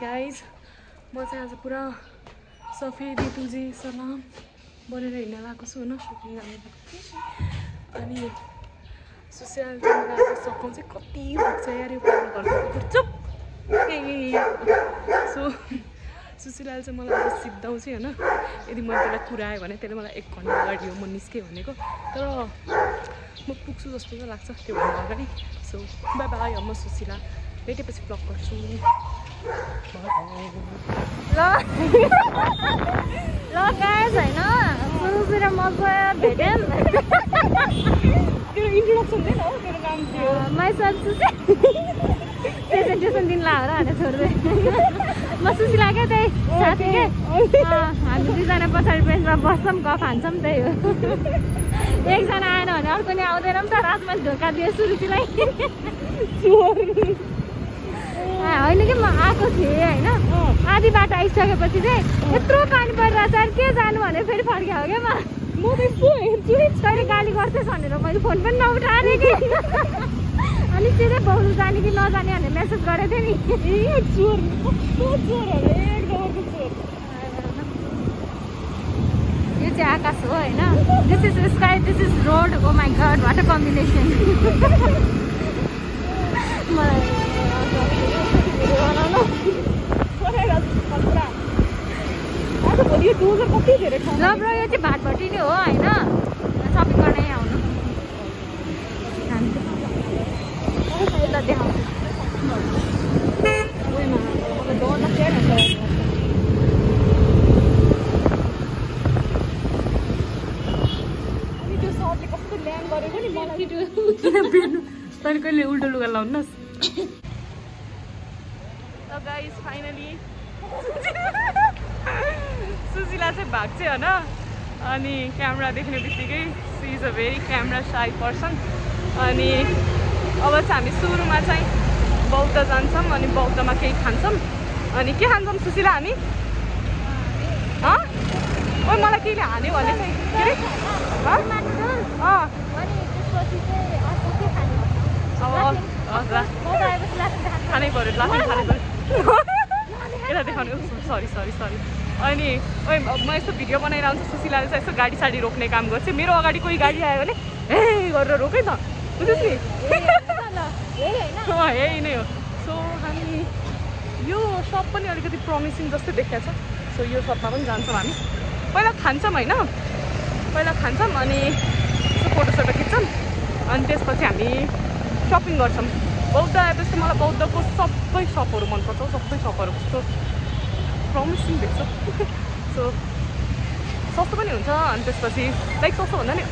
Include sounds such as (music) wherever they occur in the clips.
Guys म चाहिँ आज पुरा सफेदी तुजी सलाम बनेर हिँड्न लगाएको छु होइन? हाल्नु अनि सुसियाल सघाउँ चाहिँ कति भएको छ यार यो पानी घरको चुप। सो सुशीलाल चाहिँ मलाई अब सिद्धाउँछ होइन? यदि मैले त्यसलाई कुराएँ भने त्यसले मलाई एक घन्टा अगाडि हो म निस्केँ भनेको। तर म पुग्छु जस्तो चाहिँ लाग्छ त्योभन्दा अगाडि। सो बाई बाई म सुशीला। भेटेपछि ब्लग गर्छु। ल ल गाइस होइन सुरुतिर मजा भेट्यौँ तेरो इन्ट्रोडक्सन दिएन हो मेरो नाम थियो माइसेल्फ सुसी प्रेजेन्टेसन दिन ला हो र भनेर छोड्दै म सुशीला क्या त्यही साथी के हामी दुईजना पछाडि बेन्चमा बस्छौँ गफ हान्छौँ त्यही हो एकजना आएन भने अर्को नि आउँदैन नि त रातमा धोका दियो सुरुचीलाई होइन कि म आएको थिएँ होइन? आधी बाटो आइसकेपछि चाहिँ यत्रो पानी परिरहेको छ के जानु भने फेरि फर्क्यो क्या म? म त यस्तो हेर्छु। कहिले गाली गर्थेस् भनेर मैले फोन पनि नउठाने कि? अनि सिधै बोल्नु जाने कि नजाने भनेर मेसेज गरेको थिएँ नि। ए चोर। यो चाहिँ आकाश हो होइन? This is sky this is road oh my god what a combination कति ल यो चाहिँ भाटभट्टी नै हो होइन? सपिङ गर्नै आउनु। ल देखाउँछु तैँले कहिले उल्टो लुगा लाउनुहोस् फाइनली चाहिँ भाग चाहिँ होइन। अनि क्यामेरा देख्ने बित्तिकै she is a very camera shy person अनि अब चाहिँ हामी सुरुमा चाहिँ बौद्ध जान्छौँ अनि बौद्धमा केही खान्छौँ। अनि के खान्छौँ सुशीला हामी हँ? ओ मलाई केहीले हान्यो भने चाहिँ के अरे खाने आएपछि लास्ट खाने पऱ्यो लाफिङ खानै पऱ्यो। यसलाई (laughs) देखाउने। Sorry sorry sorry. अनि ओइ म यस्तो भिडियो बनाएर आउँछु सुशीलाले चाहिँ यस्तो गाडी साडी रोक्ने काम गर्छु। मेरो अगाडि कोही गाडी आयो भने हे गरेर रोकै त। बुझ्यस् नि? यही नै हो। सो हामी यो सप पनि अलिकति प्रमिसिङ जस्तै देखाएको छ। सो यो सपमा पनि जान्छौँ हामी। पहिला खान्छौँ होइन? पहिला खान्छौँ अनि फोटोसोटो खिच्छौँ। अनि त्यसपछि हामी सपिङ गर्छौँ। बौद्ध आएपछि मलाई बौद्धको सबै सपहरू मनपर्छ सबै सपहरू कस्तो प्रमिसिङ देख्छ। (laughs) सो सस्तो पनि हुन्छ अनि त्यसपछि लाइक सस्तो भन्दा नि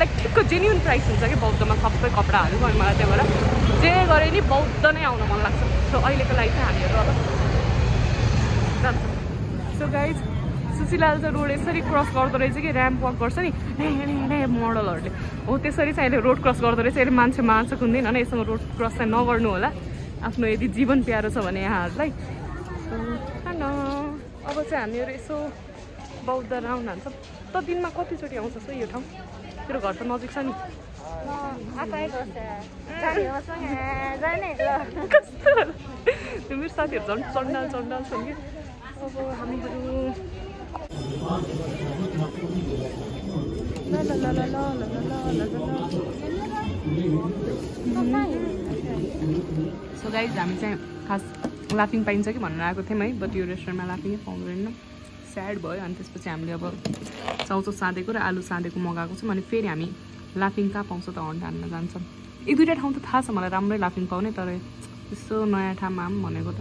लाइक ठिक्क जेन्युन प्राइस हुन्छ कि बौद्धमा सबै कपडाहरू अनि मलाई त्यही भएर जे गरे नि बौद्ध नै आउन मन लाग्छ। सो अहिलेको लागि चाहिँ हामीहरू अब सो गाइज सुशीलाल चाहिँ रोड यसरी क्रस गर्दो रहेछ कि ऱ्याम्प वक गर्छ नि? मोडलहरूले हो त्यसरी चाहिँ अहिले रोड क्रस गर्दो रहेछ। अहिले मान्छे मार्छ कुन्दैन होइन यसँग रोड क्रस चाहिँ नगर्नु होला। आफ्नो यदि जीवन प्यारो छ भने यहाँहरूलाई। अब चाहिँ हामीहरू यसो बौद्ध राउन्ड हान्छौँ त दिनमा कतिचोटि आउँछ सो यो ठाउँ तेरो घर त नजिक छ नि कस्तो त्यो मेरो साथीहरू झन् चन्डाल चन्डाल छन् कि अब हामीहरू ल ल ल ल ल ल ल ल ल सो गाइज हामी चाहिँ खास लाफिङ पाइन्छ कि भनेर आएको थियौँ है बट यो रेस्टुरेन्टमा लाफिङै पाउँदैन। स्याड भयो अनि त्यसपछि हामीले अब चाउचाउ साँधेको र आलु साँधेको मगाएको छौँ अनि फेरि हामी लाफिङ कहाँ पाउँछ त अन्डा हान्न जान्छौँ। एक दुइटा ठाउँ त थाहा छ मलाई राम्रै लाफिङ पाउने तर यस्तो नयाँ ठाउँमा पनि भनेको त।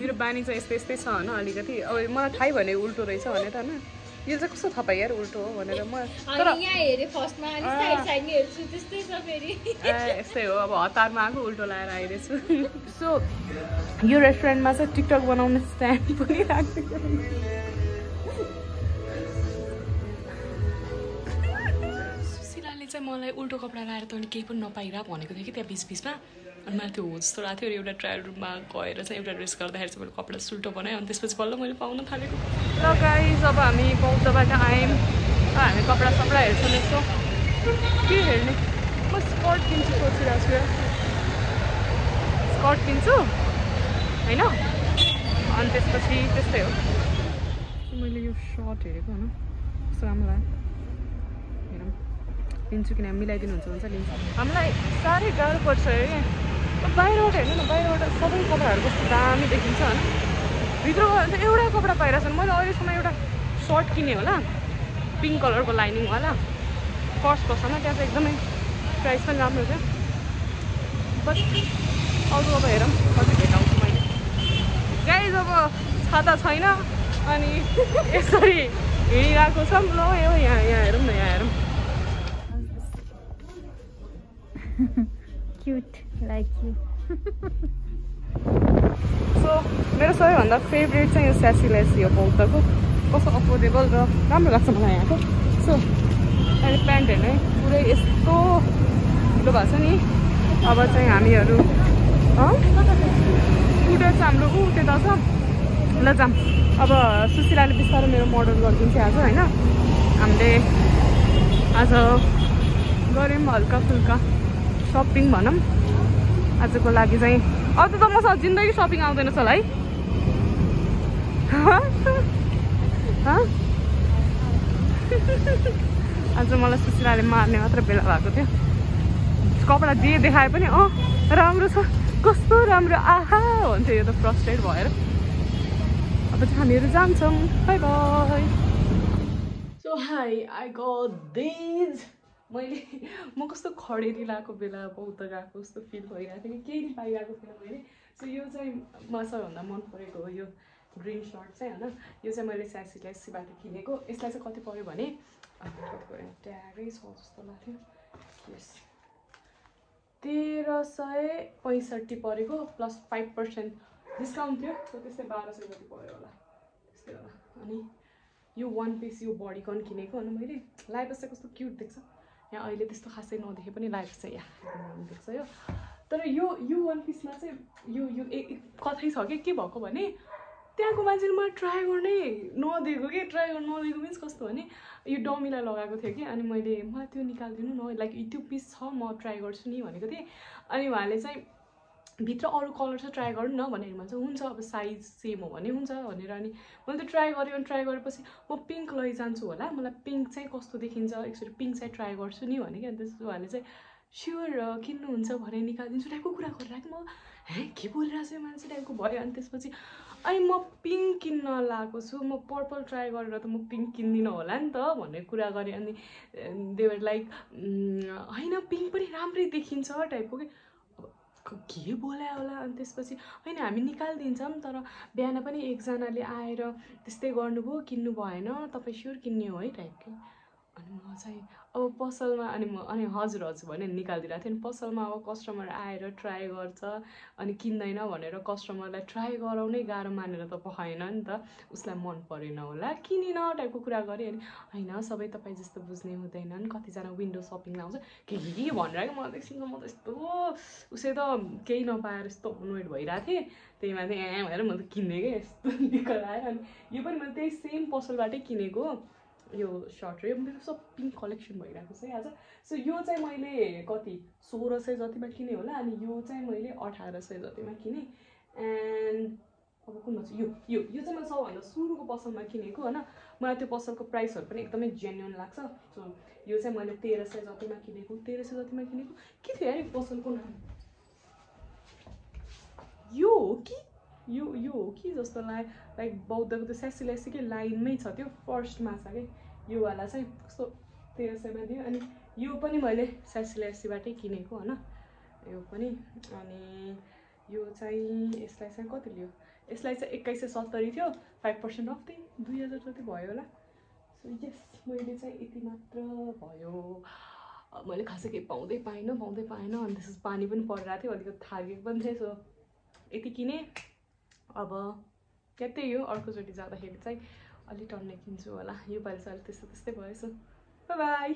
मेरो बानी चाहिँ यस्तै यस्तै छ होइन अलिकति। अब मलाई थाहै भने उल्टो रहेछ भनेर होइन। यो चाहिँ कस्तो थाहा पाएँ यार उल्टो हो भनेर म (laughs) तर यस्तै हो अब हतारमा आएको उल्टो लगाएर आइरहेछु। (laughs) सो यो रेस्टुरेन्टमा चाहिँ टिकटक बनाउने स्ट्यान्ड (laughs) पनि राखिदिएको चाहिँ मलाई उल्टो कपडा लगाएर तैँले केही पनि नपाइरह भनेको थियो कि त्यहाँ बिच बिचमा। अनि मलाई त्यो हो जस्तो लाग्थ्यो र एउटा ट्रायल रुममा गएर चाहिँ एउटा ड्रेस गर्दाखेरि चाहिँ मैले कपडा सुल्टो बनाएँ अनि त्यसपछि बल्ल मैले पाउन थालेको। ल गाइज अब हामी बौद्धबाट आयौँ। हामी कपडा सपडा हेर्छौँ यसो। के हेर्ने? म स्कर्ट किन्छु सोचिरहेको छु स्कर्ट किन्छु? होइन? अनि त्यसपछि त्यस्तै हो। मैले यो सर्ट हेरेको होइन राम्रो लाग्यो। लिन्छु किन मिलाइदिनुहुन्छ हुन्छ लिन्छु। हामीलाई साह्रै गाह्रो पर्छ अरे बाहिरबाट हेर्नु न बाहिरबाट सबै कपडाहरू कस्तो दामी देखिन्छ होइन। भित्र गयो भने त एउटा कपडा पाइरहेको छ मैले अहिलेसम्म एउटा सर्ट किनेँ होला। पिङ्क कलरको लाइनिङवाला फर्स्ट पर्सनमा त्यहाँ चाहिँ एकदमै प्राइस पनि राम्रो थियो बट अरू अब हेरौँ कति भेटाउँछु मैले। गाई अब छाता छैन अनि (laughs) यसरी हिँडिरहेको छ। ल यो यहाँ न यहाँ। सो मेरो सबैभन्दा फेभरेट चाहिँ यो स्यासिलेस यो बौद्धको कस्तो अफोर्डेबल र राम्रो लाग्छ मलाई यहाँको सो अहिले प्यान्टहरू नै पुरै यस्तो ठुलो भएको छ नि अब चाहिँ हामीहरू स्कुटर चाहिँ हाम्रो ऊ त्यता छ ल जाऊँ अब सुशीलाले बिस्तारै मेरो मोडल गरिदिन्छ आज होइन हामीले आज गऱ्यौँ हल्का फुल्का सपिङ भनौँ आजको लागि चाहिँ अझ त मसँग जिन्दगी सपिङ आउँदैन छ है। (laughs) हँ? (laughs) आज मलाई सुशीलाले मार्ने मात्र बेला भएको थियो। कपडा जे देखाए पनि अँ राम्रो छ। कस्तो राम्रो आहा भन्थ्यो यो त फ्रस्ट्रेट भएर। अब चाहिँ हामीहरू जान्छौँ। Bye bye so hi I these मैले (laughs) म कस्तो खडेरी लगाएको बेला बौद्ध गएको जस्तो फिल भइरहेको थियो कि केही पाइरहेको थिएन मैले। सो यो चाहिँ मलाई सबैभन्दा मन परेको हो यो ग्रिन सर्ट चाहिँ होइन? यो चाहिँ मैले स्यासिल्यासीबाट किनेको। यसलाई चाहिँ कति पऱ्यो भने कति पऱ्यो ट्यागै छ जस्तो लाग्थ्यो यस तेह्र सय पैँसठी परेको प्लस फाइभ पर्सेन्ट डिस्काउन्ट थियो। सो त्यस्तै बाह्र सय जति पऱ्यो होला। त्यस्तै होला अनि यो वान पिस यो बडीकन किनेको होइन मैले। लगाएपछि कस्तो क्युट देख्छ। यहाँ अहिले त्यस्तो खासै नदेखे पनि लगाएपछि चाहिँ यहाँ एकदम राम्रो देख्छ यो तर यो यो वान पिसमा चाहिँ यो यो एक कथै छ कि? के भएको भने त्यहाँको मान्छेले मलाई ट्राई गर्नै नदिएको कि? ट्राई गर्नु नदिएको मिन्स कस्तो भने यो डमीलाई लगाएको थियो कि? अनि मैले मलाई त्यो निकालिदिनु न। लाइक त्यो पिस छ म ट्राई गर्छु नि भनेको थिएँ। अनि उहाँले चाहिँ भित्र अरू कलर चाहिँ ट्राई गर्नु न भनेर भन्छ। हुन्छ अब साइज सेम हो भने हुन्छ भनेर अनि मैले त ट्राई गरेँ अनि ट्राई गरेपछि म पिङ्क लैजान्छु होला। मलाई पिङ्क चाहिँ कस्तो देखिन्छ? एकचोटि पिङ्क चाहिँ ट्राई गर्छु नि भने कि अनि त्यसपछि उहाँले चाहिँ स्योर किन्नुहुन्छ भने निकालिदिन्छु। टाइपको कुरा गरेर कि म। हे के बोलिरहेको छु मान्छे? टाइपको भयो। अनि त्यसपछि अनि म पिङ्क किन्न लगाएको छु। म पर्पल ट्राई गरेर त म पिङ्क किन्दिनँ होला नि त भन्ने कुरा गरेँ। अनि देवर लाइक होइन पिङ्क पनि राम्रै देखिन्छ टाइपको कि। के बोलायो होला अनि त्यसपछि होइन हामी निकालिदिन्छौँ तर बिहान पनि एकजनाले आएर त्यस्तै गर्नुभयो किन्नु भएन तपाईँ स्योर किन्ने हो है टाइपको अनि म चाहिँ अब पसलमा अनि म अनि हजुर हजुर भने निकालिदिरहेको थिएँ। अनि पसलमा अब कस्टमर आएर ट्राई गर्छ अनि किन्दैन भनेर कस्टमरलाई ट्राई गराउनै गाह्रो मानेर त भएन नि त। उसलाई मन परेन होला किनेन टाइपको कुरा गरेँ अनि होइन सबै तपाईँ जस्तो बुझ्ने हुँदैनन् कतिजना विन्डो सपिङ आउँछ के के के भनेर क्या मलाई एकछिन म त यस्तो उसै त केही नपाएर यस्तो अनुवेट भइरहेको थिएँ। त्यही माथि ए भनेर म त किनेँ क्या यस्तो दिक्क लाग्यो। अनि यो पनि मैले त्यही सेम पसलबाटै किनेको यो सर्ट यो मेरो सब पिङ्क कलेक्सन भइरहेको छ है आज सो यो चाहिँ मैले कति सोह्र सय जतिमा किनेँ होला अनि यो चाहिँ मैले अठार सय जतिमा किनेँ। एन्ड अब कुनमा चाहिँ यो यो यो चाहिँ मैले सबभन्दा सुरुको पसलमा किनेको होइन? मलाई त्यो पसलको प्राइसहरू पनि एकदमै जेन्युन लाग्छ। सो यो चाहिँ मैले तेह्र सय जतिमा किनेको तेह्र सय जतिमा किनेको। के थियो यो पसलको नाम? यो कि? यो यो हो कि जस्तो लाइक बौद्धको त्यो स्यासिल्यासीकै लाइनमै छ त्यो फर्स्टमा छ कि? योवाला चाहिँ कस्तो तेह्र सयमा दियो। अनि यो पनि मैले स्यासिल्यासीबाटै किनेको होइन? यो पनि। अनि यो चाहिँ यसलाई चाहिँ कति लियो? यसलाई चाहिँ एक्काइस सय सत्तरी थियो। फाइभ पर्सेन्ट अफ त्यही दुई हजार जति भयो होला। सो यस मैले चाहिँ यति मात्र भयो। मैले खासै केही पाउँदै पाइनँ पाउँदै पाएन। अनि त्यसपछि पानी पनि परिरहेको थियो। अलिकति थाकेको पनि थिएँ। सो यति किनेँ। अब क्या त्यही हो अर्कोचोटि जाँदाखेरि चाहिँ अलिक टन्नै किन्छु होला। योपालि चाहिँ अलिक त्यस्तो त्यस्तै भएछ बाई